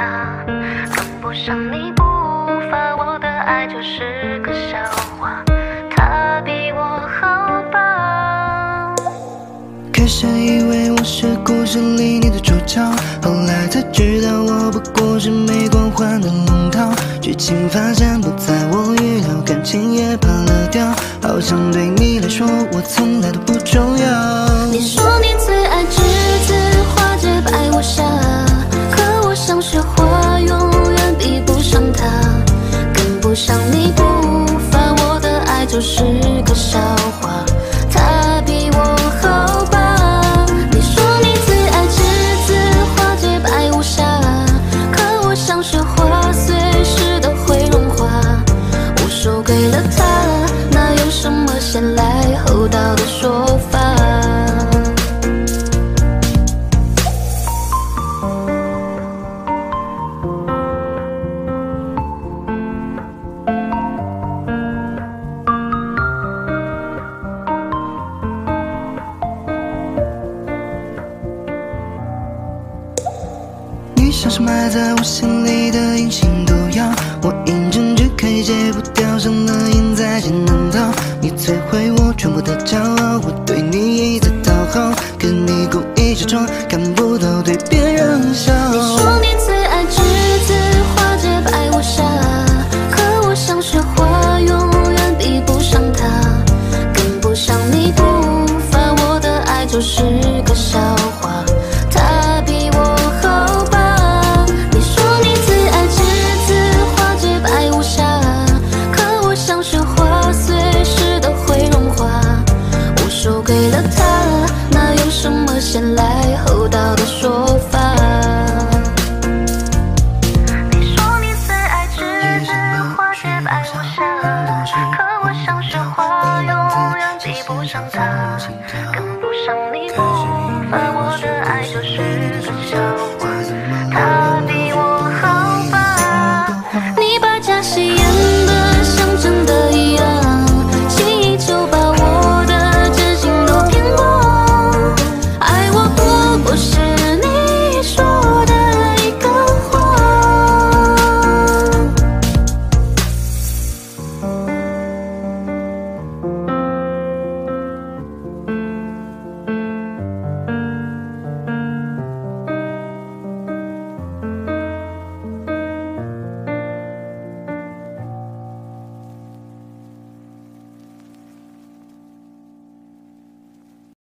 他跟不上你步伐我的爱就是个笑话他比我好吧。开始以为我是故事里你的主角后来才知道我不过是没光环的龙套。剧情发展不在我预料感情也跑了调好像对你来说我从来都不重要是个笑话。他比我好吧？你说你最爱栀子花洁白无瑕，可我像雪花，随时都会融化。我输给了他，哪有什么先来后像是埋在我心里的隐形毒药，我饮鸩止渴也戒不掉，上了瘾在劫难逃。你摧毁我全部的骄傲，我对你不上他，跟不上你步伐，我的爱就是